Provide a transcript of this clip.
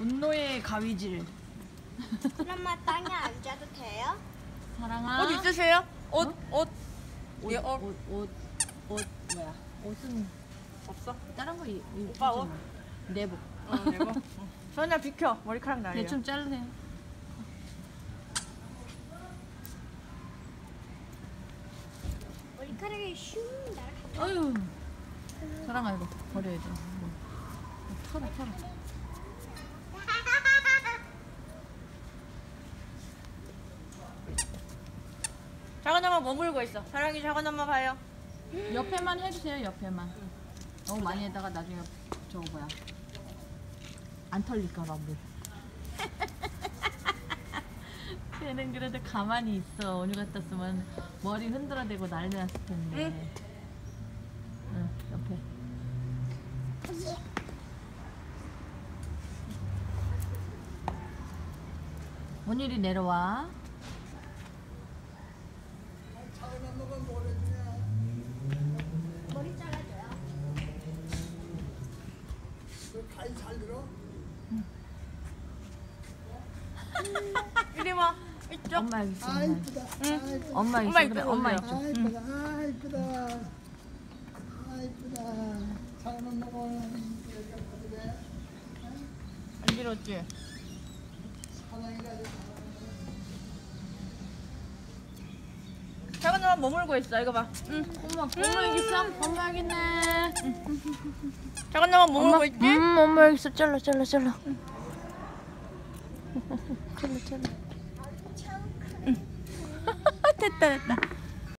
분노의 가위질. 엄마 땅에 앉아도 돼요? 사랑아. 옷 있으세요? 옷, 옷. 옷, 예, 어. 옷, 옷, 옷 뭐야? 옷은 없어? 다른 거 이- 이- 오빠 옷? 마. 내복. 어, 내고. 소연아 비켜. 머리카락 날려. 대충 자르세요. 머리카락이 슝 날아가. 아유. 사랑아 이거 버려야 돼. 뭐. 털어 털어. 작은 엄마 뭐 물고 있어? 사랑이 작은 엄마 봐요. 옆에만 해주세요. 옆에만. 너무 많이 해다가 나중에 저거 뭐야? 안 털릴까봐 물. 걔는 그래도 가만히 있어. 오늘 쓰면 머리 흔들어대고 난리 났을 텐데. 응, 옆에. 원일이 내려와. 들어? 이리 와. 이쪽. 엄마 여기 있어. 아 엄마 여기. 이쁘다. 아 이쁘다. 엄마 엄마 있어. 그래, 엄마. 있어. 아 이쁘다. 아 이쁘다. 아 이쁘다. 엄마가 그래. 안 들었지? 작은 엄마 뭐 물고 있어? 이거 봐. 응. 엄마, 엄마 여기 있어. 엄마 여기 있네. 작은 엄마 뭐 물고 있지? 음, 엄마 여기 있어. 잘라, 잘라, 잘라. 잘라, 잘라. 됐다 됐다.